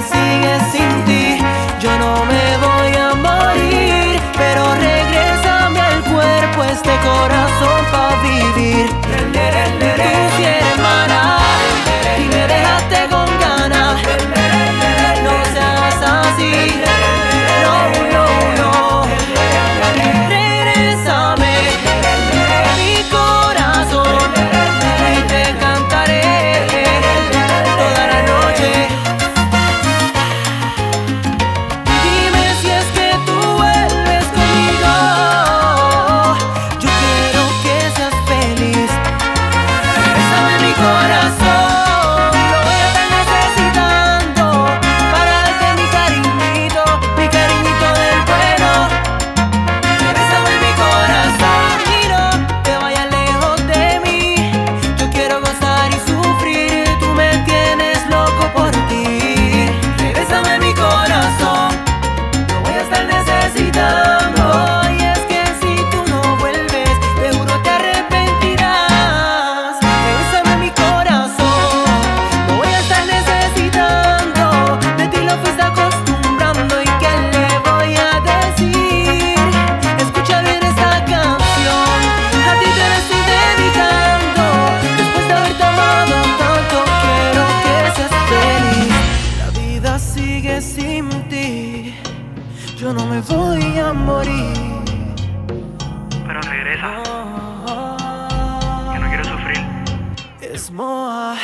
sigue sin ti. Yo no me voy a morir, pero regresame al cuerpo este corazón para vivir. sin ti yo no me voy a morir. Pero regresa. Ah, ah, ah. Que no quiero sufrir. Es moa.